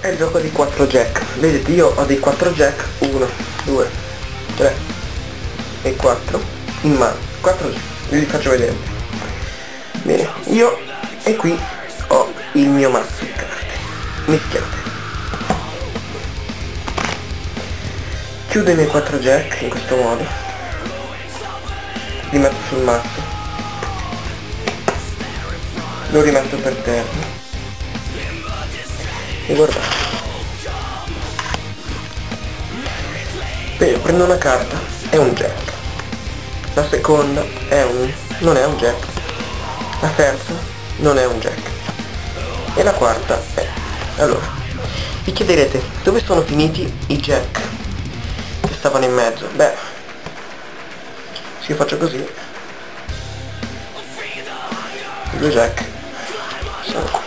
è il gioco dei 4 jack. Vedete, io ho dei 4 jack, 1, 2, 3 e 4 in mano. 4 jack, vi faccio vedere. Bene, io e qui ho il mio mazzo di carte. Mischiate. Chiudo i miei 4 jack in questo modo. Li metto sul mazzo. Lo rimetto per terra e guardate Bene, prendo una carta è un jack. La seconda è un non è un jack. La terza non è un jack. E la quarta è allora vi chiederete dove sono finiti i jack che stavano in mezzo? Beh se io faccio così i due jack sono qui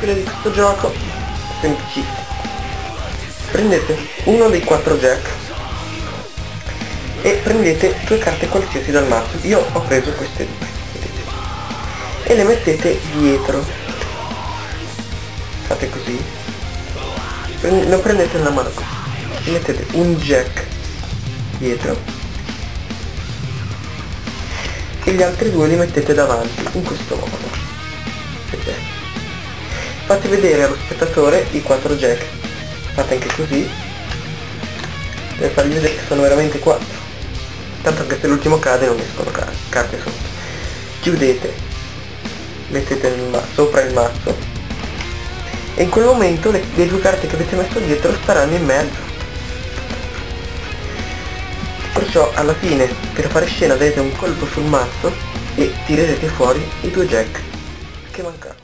struttura di questo gioco. Semplicissima prendete uno dei quattro jack e prendete due carte qualsiasi dal mazzo. Io ho preso queste due vedete? E le mettete dietro. Fate così. Lo prendete nella mano. Così mettete un jack dietro. E gli altri due li mettete davanti in questo modo. Vedete fate vedere allo spettatore i quattro jack. Fate anche così. Per fargli vedere che sono veramente quattro. Tanto anche se l'ultimo cade non escono car carte sotto. Chiudete. Mettete il sopra il mazzo. E in quel momento le, le due carte che avete messo dietro staranno in mezzo. Perciò alla fine per fare scena date un colpo sul mazzo e tirerete fuori i due jack. Che mancano